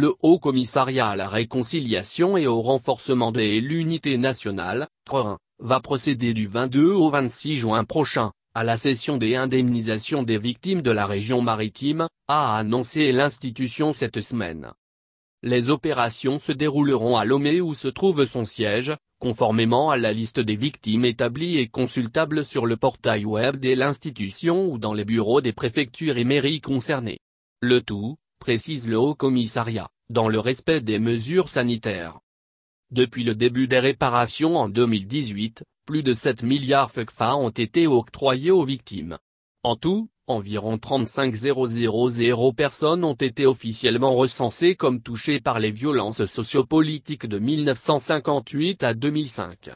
le Haut Commissariat à la réconciliation et au renforcement de l'unité nationale, CREUN, va procéder du 22 au 26 juin prochain, à la session des indemnisations des victimes de la région maritime, a annoncé l'institution cette semaine. Les opérations se dérouleront à Lomé où se trouve son siège, conformément à la liste des victimes établie et consultable sur le portail web de l'institution ou dans les bureaux des préfectures et mairies concernées. Le tout, précise le Haut Commissariat, dans le respect des mesures sanitaires. Depuis le début des réparations en 2018, plus de 7 milliards FECFA ont été octroyés aux victimes. En tout, environ 35 000 personnes ont été officiellement recensées comme touchées par les violences sociopolitiques de 1958 à 2005.